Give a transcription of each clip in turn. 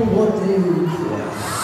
what they request.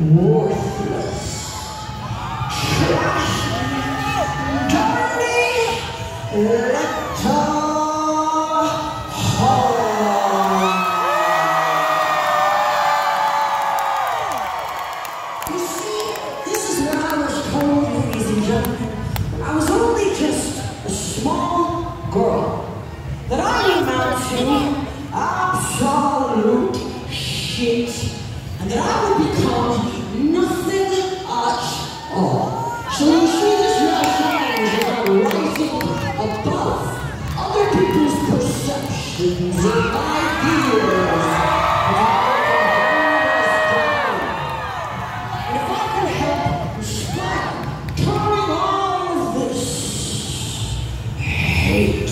worthless, trash, dirty. You this is what I was told, ladies and gentlemen. day